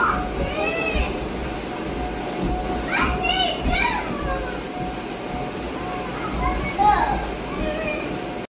Ah!